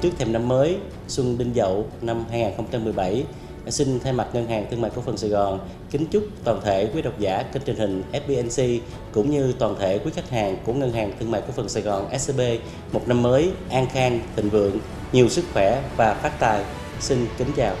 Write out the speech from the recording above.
trước thềm năm mới Xuân Đinh Dậu năm 2017, xin thay mặt Ngân hàng Thương mại Cổ phần Sài Gòn kính chúc toàn thể quý độc giả kênh truyền hình FBNC cũng như toàn thể quý khách hàng của Ngân hàng Thương mại Cổ phần Sài Gòn SCB một năm mới an khang, thịnh vượng, nhiều sức khỏe và phát tài. Xin kính chào.